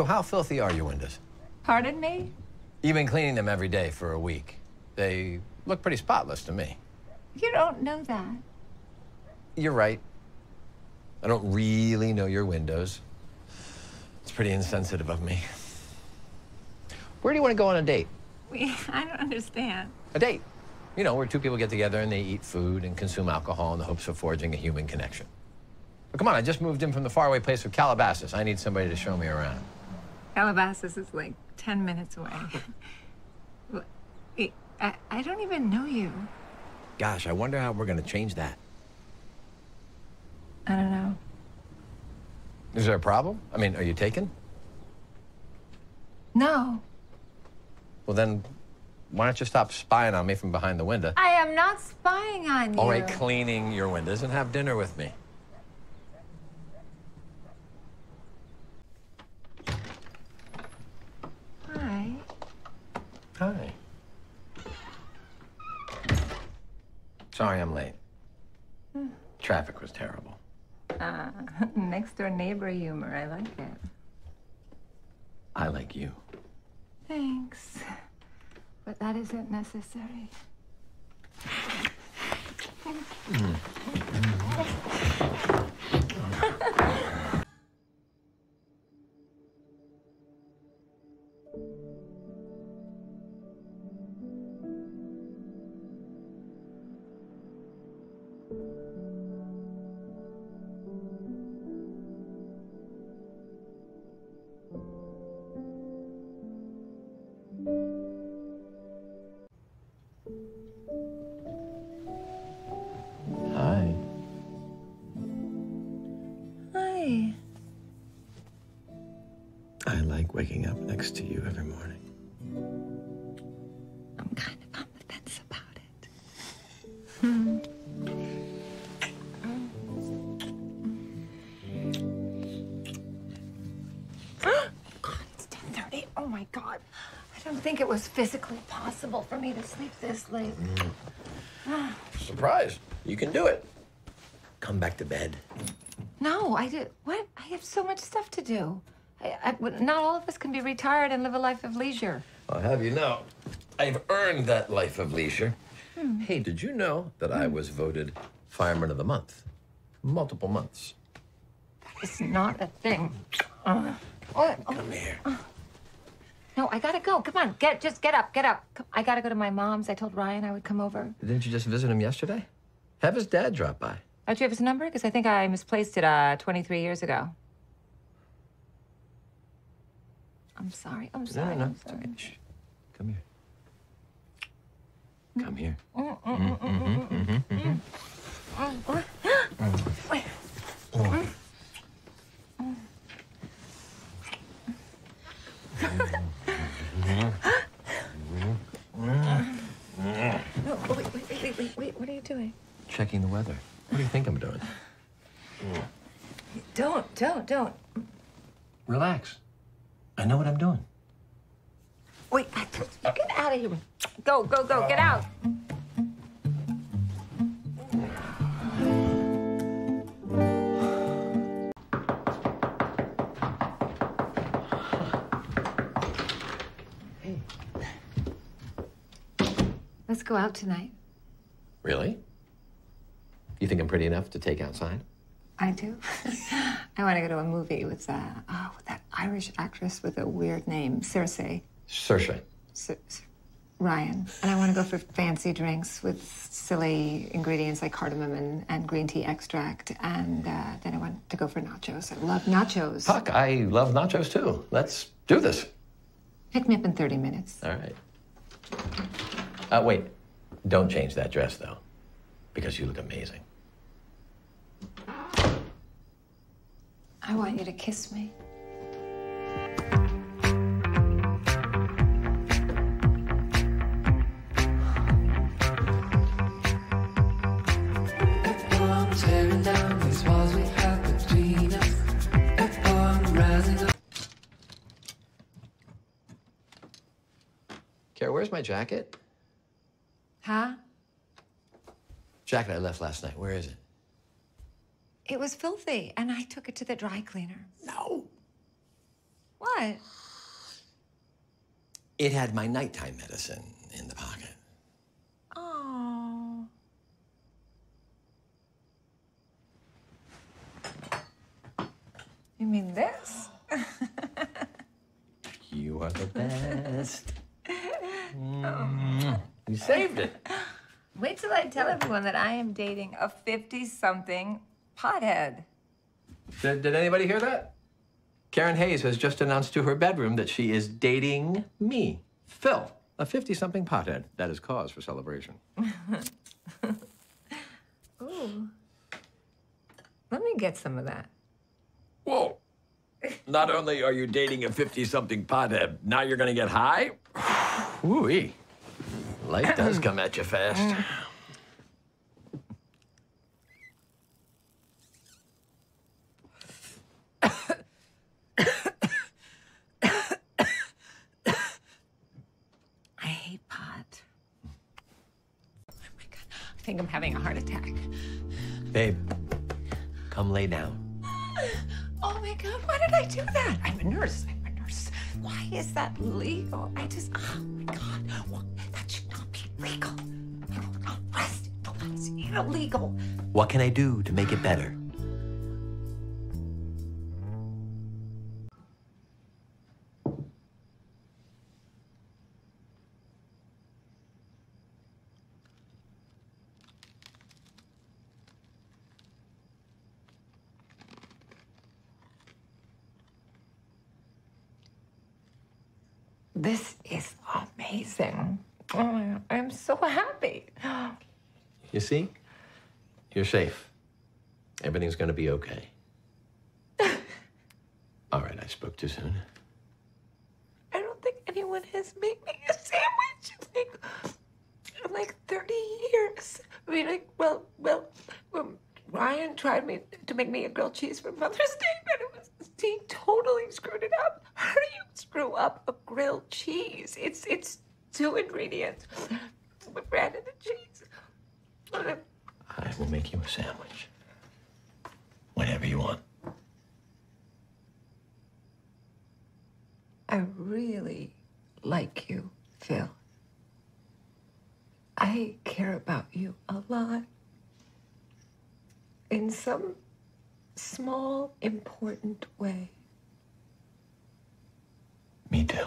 So how filthy are your windows? Pardon me? You've been cleaning them every day for a week. They look pretty spotless to me. You don't know that. You're right. I don't really know your windows. It's pretty insensitive of me. Where do you want to go on a date? We, I don't understand. A date. You know, where two people get together and they eat food and consume alcohol in the hopes of forging a human connection. But come on, I just moved in from the faraway place of Calabasas. I need somebody to show me around. Calabasas is like 10 minutes away. I, I- don't even know you. Gosh, I wonder how we're going to change that. I don't know. Is there a problem? I mean, are you taken? No. Well, then, why don't you stop spying on me from behind the window? I am not spying on you. All right, cleaning your windows and have dinner with me. Hi. Hi. Sorry I'm late. Traffic was terrible. Uh, next humor. I like it. I like you. Thanks. But that isn't necessary. Hi. Like waking up next to you every morning. I'm kind of on the fence about it. God, it's 10:30. Oh my God. I don't think it was physically possible for me to sleep this late. Mm. Surprise. You can do it. Come back to bed. No, I did. What? I have so much stuff to do. I, I, not all of us can be retired and live a life of leisure. I'll have you know, I've earned that life of leisure. Hey, did you know that I was voted Fireman of the Month? Multiple months. It's not a thing. Uh, oh, oh, Come here. no, I gotta go. Come on, get just get up, get up. Come- I gotta go to my mom's. I told Ryan I would come over. Didn't you just visit him yesterday? Have his dad drop by. Don't you have his number? Because I think I misplaced it uh, 23 years ago. I'm sorry. I'm sorry. no, it's sorry. okay. Shh. Come here. Mm. Come here. No, wait, wait, wait, wait, wait, wait. What are you doing? Checking the weather. What do you think I'm doing? Don't, don't, don't. Relax. I know what I'm doing. Wait, I, you get out of here. Go, go, go. Get out. Hey. Let's go out tonight. Really? You think I'm pretty enough to take outside? I do. I want to go to a movie with, uh, oh, with that Irish actress with a weird name, Circe. Circe. S- S- Ryan. And I want to go for fancy drinks with silly ingredients like cardamom and, and green tea extract. And uh, then I want to go for nachos. I love nachos. Puck, I love nachos too. Let's do this. Pick me up in 30 minutes. All right. Uh, wait. Don't change that dress, though, because you look amazing. I want you to kiss me. Kara, where's my jacket? Huh? Jacket I left last night. Where is it? It was filthy, and I took it to the dry cleaner. No. What? It had my nighttime medicine in the pocket. Oh. You mean this? You are the best. Mm. You saved it. Wait till I tell everyone that I am dating a 50 something pothead. Did, did anybody hear that? Karen Hayes has just announced to her bedroom that she is dating me, Phil, a 50 something pothead. That is cause for celebration. Ooh. Let me get some of that. Whoa. Not only are you dating a 50 something pothead, now you're going to get high? Woo-wee. Life does come at you fast. Mm. I hate pot. Oh my god. I think I'm having a heart attack. Babe, come lay down. Oh my god, why did I do that? I'm a nurse. I'm a nurse. Why is that legal? I just, oh my god. Why- legal. I will not rest until that is illegal. What can I do to make it better? This is amazing. Oh my god, I'm so happy. You see? You're safe. Everything's going to be okay. All right, I spoke too soon. I don't think anyone has made me a sandwich in like, in like 30 years. I mean, like, well, well, um, Ryan tried me to make me a grilled cheese for Mother's Day, but it was he totally screwed it up. How do you screw up a grilled cheese? It's it's two ingredients, the bread and the cheese. I will make you a sandwich. Whenever you want. I really like you, Phil. I care about you a lot. In some small, important way. Me too.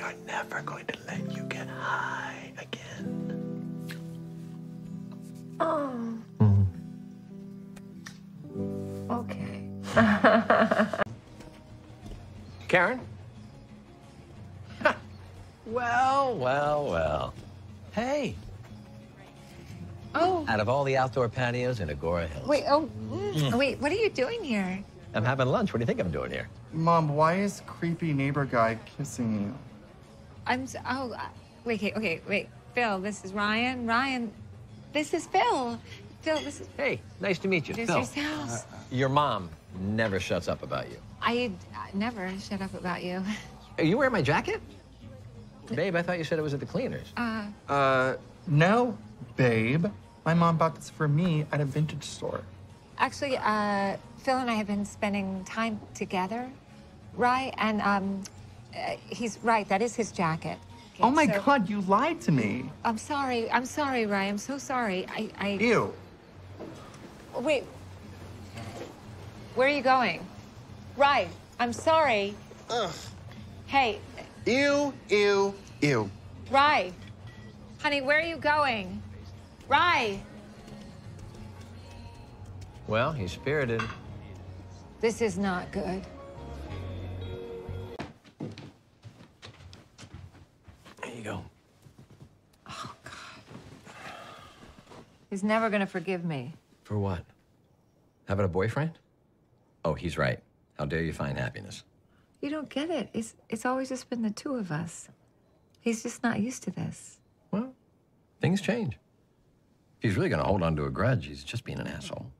We are never going to let you get high again. Oh. Okay. Karen? Ha. well, well, well. Hey, Oh, out of all the outdoor patios in Agoura Hills, wait. Oh, mm, wait. What are you doing here? I'm having lunch. What do you think I'm doing here? Mom, why is creepy neighbor guy kissing you? I'm. s oh, uh, wait. Okay. Okay. Wait. Phil, this is Ryan. Ryan, this is Phil. Phil, this is. Hey, nice to meet you, Introduce Phil. yourselves. Your mom never shuts up about you. I, I never shut up about you. Are you wearing my jacket? Babe, I thought you said it was at the cleaners. Uh, Uh, no, babe. My mom bought this for me at a vintage store. actually, uh, Phil and I have been spending time together, right? And um, uh, he's right. That is his jacket. Okay, Oh my so- god, you lied to me. I'm sorry. I'm sorry, Ryan. I'm so sorry. I. I Ew. Wait. Where are you going? Ryan, I'm sorry. Hey, Ew, ew, ew. Rye. Honey, where are you going? Rye. Well, he's spirited. This is not good. There you go. Oh, he's never gonna forgive me. For what? Having a boyfriend? Oh, he's right. How dare you find happiness? You don't get it. It's it's always just been the two of us. He's just not used to this. Well, things change. If he's really going to hold on to a grudge, he's just being an asshole.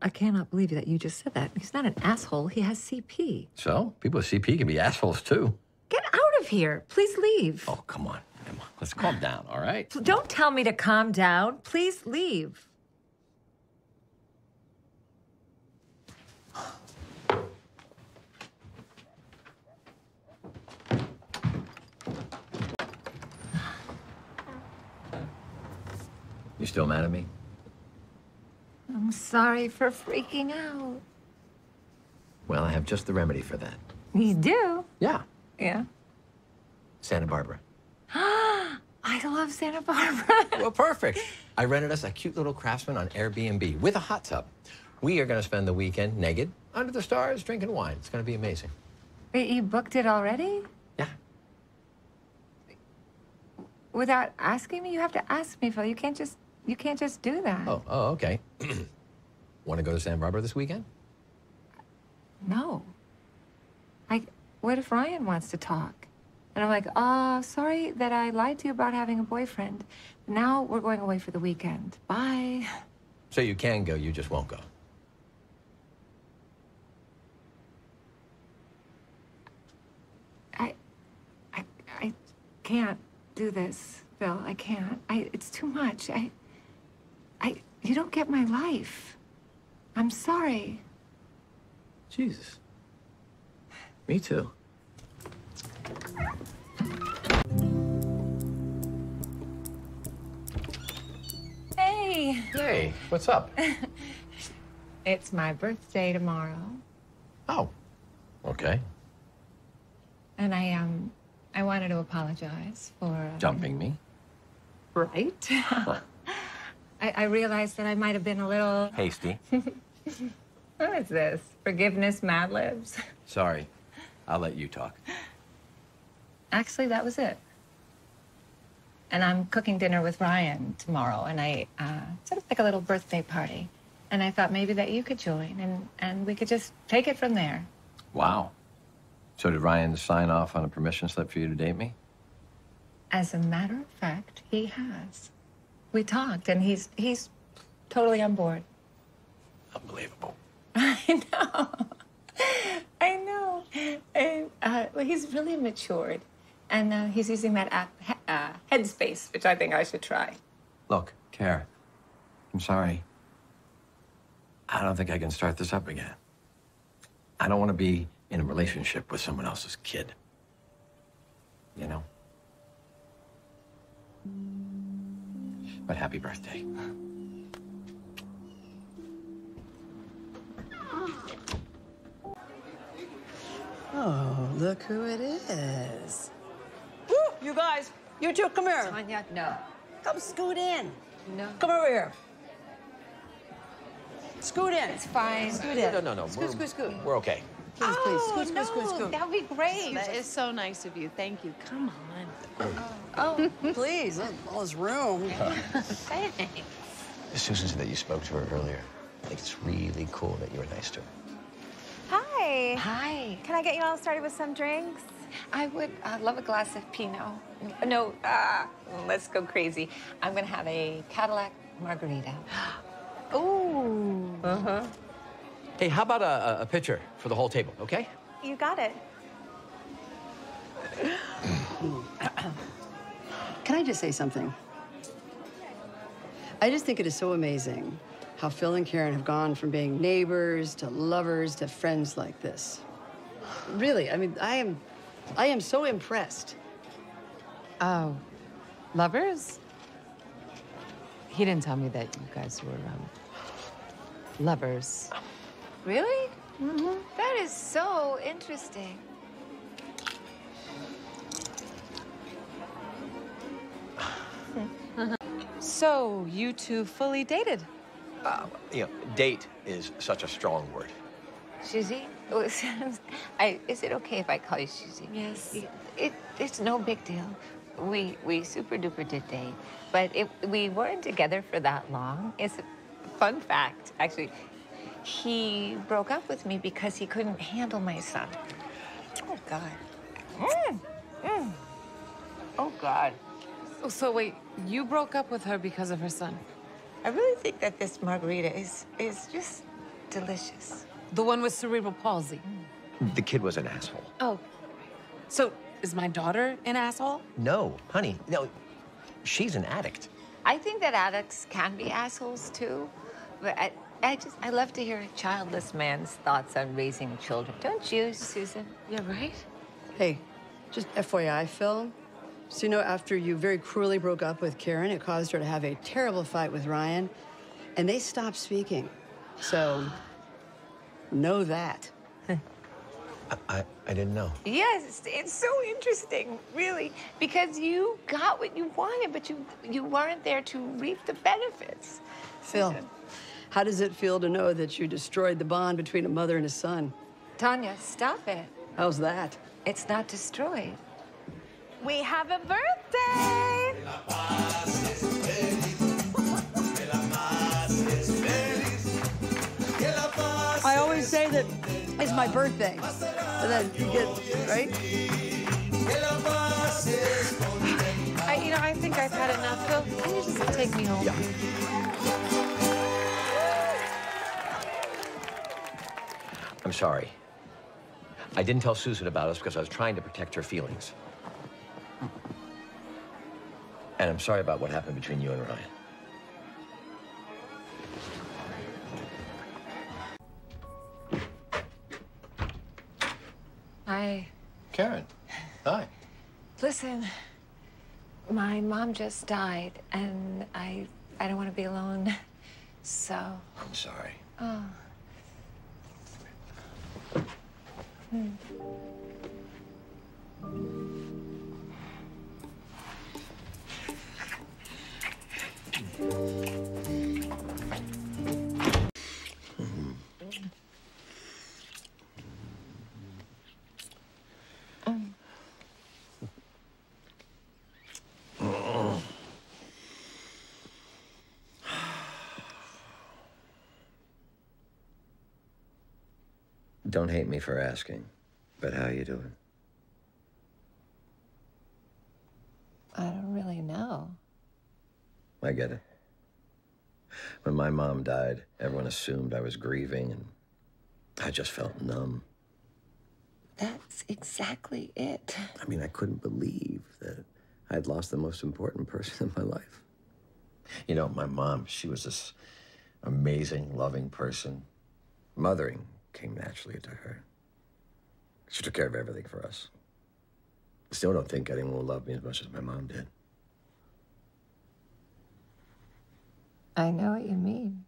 I cannot believe that you just said that. He's not an asshole. He has CP. So, people with CP can be assholes too. Here. Please leave. Oh, come on. Come on. Let's calm down, all right? Don't tell me to calm down. Please leave. You still mad at me? I'm sorry for freaking out. Well, I have just the remedy for that. You do? Yeah. Yeah. Santa Barbara. I love Santa Barbara. Well, perfect. I rented us a cute little craftsman on Airbnb with a hot tub. We are going to spend the weekend naked, under the stars, drinking wine. It's going to be amazing. Wait, you booked it already? Yeah. Without asking me? You have to ask me, Phil. You can't just you can't just do that. Oh, oh, okay. Want to go to Santa Barbara this weekend? No. I what if Ryan wants to talk? And I'm like, oh, sorry that I lied to you about having a boyfriend. Now we're going away for the weekend. Bye. So you can go, you just won't go. I I I can't do this, Phil. I can't. I it's too much. I I you don't get my life. I'm sorry. Jesus. Me too. Hey, Hey, what's up? it's my birthday tomorrow, Oh, okay. and I um I wanted to apologize for uh, Jumping me. Right. I, I realized that I might have been a little. Hasty. What is this? Forgiveness, Mad Libs? Sorry. I'll let you talk. Actually, that was it. And I'm cooking dinner with Ryan tomorrow, and I uh, sort of like a little birthday party. And I thought maybe that you could join, and, and we could just take it from there. Wow. So did Ryan sign off on a permission slip for you to date me? As a matter of fact, he has. We talked, and he's he's totally on board. Unbelievable. I know. I know. And, uh, well, he's really matured, and uh, he's using that app, he- uh, Headspace, which I think I should try. Look, Care, I'm sorry. I don't think I can start this up again. I don't want to be in a relationship with someone else's kid. You know? But happy birthday. Oh, look who it is. Woo, you guys, you two, come here. Tanya, no. Come scoot in. No. Come over here. Scoot in. It's fine. Scoot in. No, no, no. Scoot, we're, scoot, scoot. We're okay. Please, please. Oh, scoot, scoot, scoot, scoot. That would be great. That is so nice of you. Thank you. Come on. Oh, oh Please, all this room. thanks. Susan said that you spoke to her earlier. I think it's really cool that you were nice to her. Hi. Hi. Can I get you all started with some drinks? I would uh, love a glass of Pinot. No, uh, let's go crazy. I'm going to have a Cadillac margarita. Ooh. Uh huh. Hey, how about a, a picture for the whole table, okay? You got it. Can I just say something? I just think it is so amazing how Phil and Karen have gone from being neighbors to lovers to friends like this. Really, I mean, I am, I am so impressed. Oh, lovers? He didn't tell me that you guys were um, lovers. Really? Mm-hmm. That is so interesting. So you two fully dated? Uh, you know, date is such a strong word. Susie? Oh, I, is it okay if I call you Susie? Yes. It, it, it's no big deal. We, we super duper did date, but it, we weren't together for that long. It's a fun fact, actually. He broke up with me because he couldn't handle my son. Oh, God. Mm, mm. Oh, God. Oh, so wait, you broke up with her because of her son? I really think that this margarita is, is just delicious. The one with cerebral palsy. The kid was an asshole. Oh, so is my daughter an asshole? No, honey. No, she's an addict. I think that addicts can be assholes too, but I, I just I love to hear a childless man's thoughts on raising children. Don't you, Susan? You're right. Hey, just FYI, Phil. So you know, after you very cruelly broke up with Karen, it caused her to have a terrible fight with Ryan, and they stopped speaking. So know that. I, I didn't know. Yes, it's so interesting, really, because you got what you wanted, but you you weren't there to reap the benefits. Phil, how does it feel to know that you destroyed the bond between a mother and a son? Tanya, stop it. How's that? It's not destroyed. We have a birthday! My birthday. And then you get, right? I, you know, I think I've had enough. Phil, can you just take me home? I'm sorry. I didn't tell Susan about us because I was trying to protect her feelings. And I'm sorry about what happened between you and Ryan. Karen, hi. listen. My mom just died, and I I don't want to be alone. So, I'm sorry. oh. Hmm. Don't hate me for asking, but how are you doing? I don't really know. I get it. When my mom died, everyone assumed I was grieving, and I just felt numb. That's exactly it. I mean, I couldn't believe that I'd lost the most important person in my life. You know, my mom, she was this amazing, loving person. Mothering came naturally to her. She took care of everything for us. Still don't think anyone will love me as much as my mom did. I know what you mean.